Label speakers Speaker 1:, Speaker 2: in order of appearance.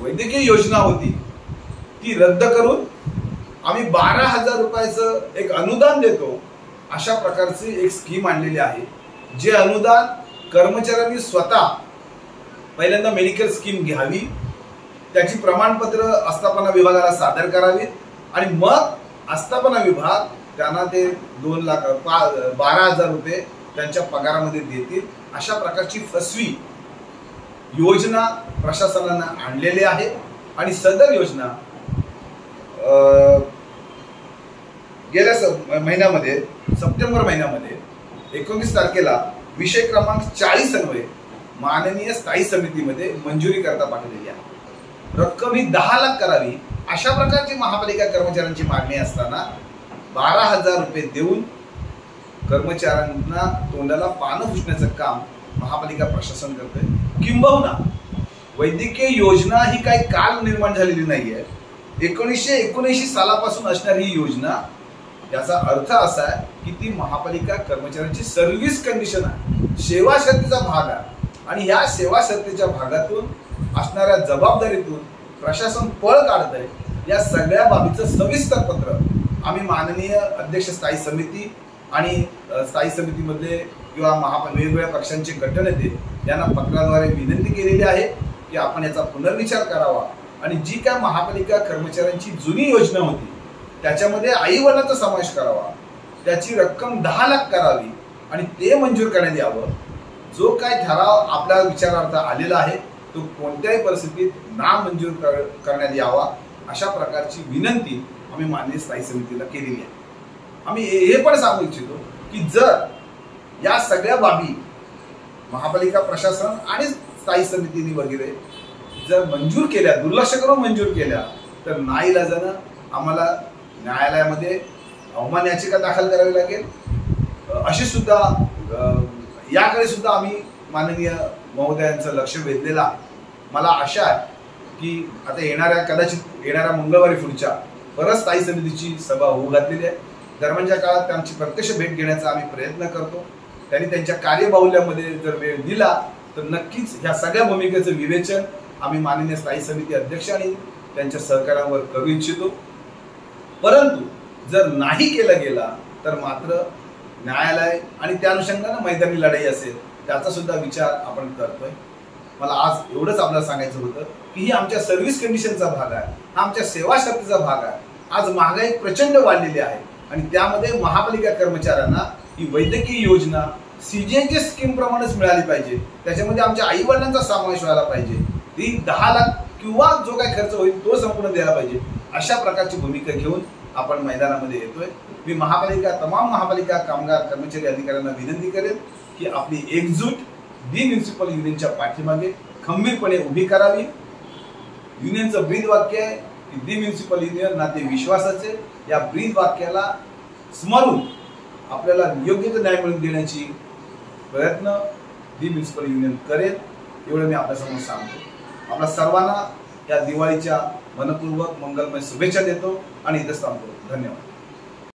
Speaker 1: वैद्यकीय योजना होती. ती रद्द करून आम्ही बारा हजार रुपयाचं एक अनुदान देतो. अशा प्रकारची एक स्कीम आणलेली आहे. जे अनुदान कर्मचाऱ्यांनी स्वतः पहिल्यांदा मेडिकल स्कीम घ्यावी. त्याची प्रमाणपत्र आस्थापना विभागाला सादर करावी. आणि मग आस्थापना विभाग त्यांना ते दोन लाख पा- बारा हजार रुपये त्यांच्या पगारामध्ये देतील. अशा प्रकारची फसवी योजना प्रशासनानं आणलेली आहे आणि सदर योजना गेल्या स- महिन्यामध्ये सप्टेंबर महिन्यामध्ये एकोणीस तारखेला विषय क्रमांक चाळीस अन्वये माननीय स्थायी समितीमध्ये मंजुरी करता पाठवलेली आहे. रक्कम ही दहा लाख करावी अशा प्रकारची महापालिका कर्मचाऱ्यांची मागणी असताना बारा हजार रुपये देऊन कर्मचाऱ्यांना तोंडाला पानं पुसण्याचं काम महापालिका प्रशासन करते. किंबहुना वैद्यकीय योजना ही काही काल निर्माण झालेली नाहीये. एकोणीसशे एकोणऐंशी सालापासून असणारी ही योजना याचा अर्थ असा आहे की ती महापालिका कर्मचाऱ्यांची सर्व्हिस कंडिशन आहे. सेवा शर्तीचा भाग आहे. आणि ह्या सेवा शर्तीच्या भागातून असणाऱ्या जबाबदारीतून प्रशासन पळ काढत आहे या सगळ्या बाबीचं सविस्तर पत्र आम्ही माननीय अध्यक्ष स्थायी समिती आणि स्थायी समितीमधले किंवा महा वेगवेगळ्या पक्षांचे गटनेते यांना पत्राद्वारे विनंती केलेली आहे की आपण याचा पुनर्विचार करावा. आणि जी काय महापालिका कर्मचाऱ्यांची जुनी योजना होती त्याच्यामध्ये आईवडिलांचा समावेश करावा. त्याची रक्कम दहा लाख करावी आणि ते मंजूर करण्यात यावं. जो काय ठराव आपल्या विचारार्थ आलेला आहे तो कोणत्याही परिस्थितीत नामंजूर कर- करण्यात यावा अशा प्रकारची विनंती आम्ही माननीय स्थायी समितीला केलेली आहे. आम्ही हे पण सांगू इच्छितो की जर या सगळ्या बाबी महापालिका प्रशासन आणि स्थायी समितीने वगैरे जर मंजूर केल्या दुर्लक्ष करून मंजूर केल्या तर नाईलाजानं आम्हाला न्यायालयामध्ये अवमान याचिका दाखल करावी लागेल. अशी सुद्धा याकडे सुद्धा आम्ही माननीय महोदयांचं लक्ष वेधलेलं आहे. मला आशा आहे की आता येणाऱ्या कदाचित येणाऱ्या मंगळवारी पुढच्या परत स्थायी समितीची सभा होऊ घातलेली आहे. दरम्यानच्या काळात त्यांची प्रत्यक्ष भेट घेण्याचा आम्ही प्रयत्न करतो. त्यांनी त्यांच्या कार्यबाहुल्यामध्ये जर वेळ दिला तर नक्कीच ह्या सगळ्या भूमिकेचं विवेचन आम्ही माननीय स्थायी समिती अध्यक्ष आणि त्यांच्या सहकार्यावर करू इच्छितो. परंतु जर नाही केलं गेला तर मात्र न्यायालय आणि त्या अनुषंगानं मैदानी लढाई असेल त्याचा सुद्धा विचार आपण करतोय. मला आज एवढंच आपल्याला सांगायचं होतं की ही आमच्या सर्व्हिस कंडिशनचा भाग आहे हा आमच्या सेवा शक्तीचा भाग आहे. आज महागाई प्रचंड वाढलेली आहे. आणि त्यामध्ये महापालिका कर्मचाऱ्यांना ही वैद्यकीय योजना सीजीएनच्या स्कीम प्रमाणेच मिळाली पाहिजे. त्याच्यामध्ये आमच्या आई वडिलांचा समावेश व्हायला पाहिजे. ती दहा लाख किंवा जो काही खर्च होईल तो संपूर्ण द्यायला पाहिजे. अशा प्रकारची भूमिका घेऊन आपण मैदानामध्ये येतोय. मी महापालिका तमाम महापालिका कामगार कर्मचारी अधिकाऱ्यांना विनंती करेन की आपली एकजूट दी म्युन्सिपल युनियनच्या पाठीमागे खंबीरपणे उभी करावी. युनियनचं ब्रीद वाक्य आहे की दी म्युन्सिपल युनियन नाते विश्वासाचे या ब्रीद वाक्याला स्मरून आपल्याला योग्य तो न्याय मिळवून देण्याची प्रयत्न दी म्युन्सिपल युनियन करेल एवढं मी आपल्यासमोर सांगतो. आपल्या सर्वांना या दिवाळीच्या मनपूर्वक मंगलमय शुभेच्छा देतो आणि इथंच थांबतो. धन्यवाद.